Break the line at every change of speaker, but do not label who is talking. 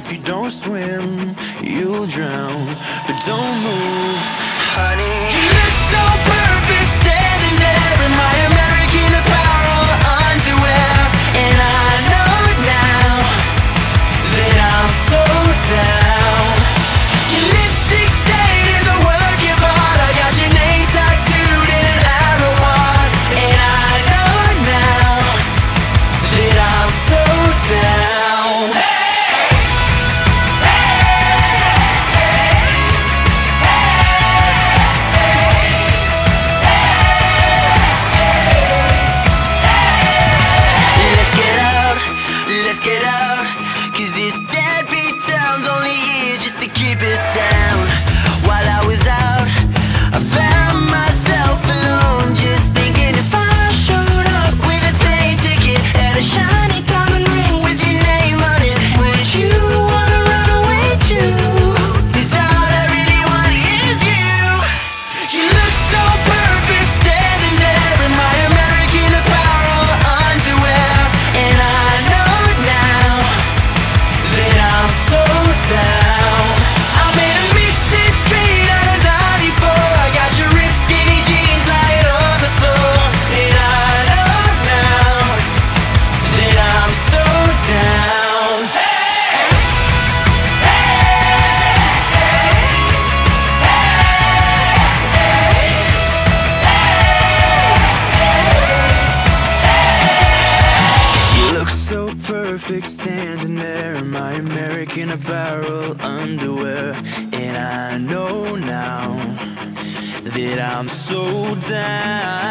if you don't swim, you'll drown. But don't move, honey. perfect standing there in my American Apparel underwear. And I know now that I'm so down.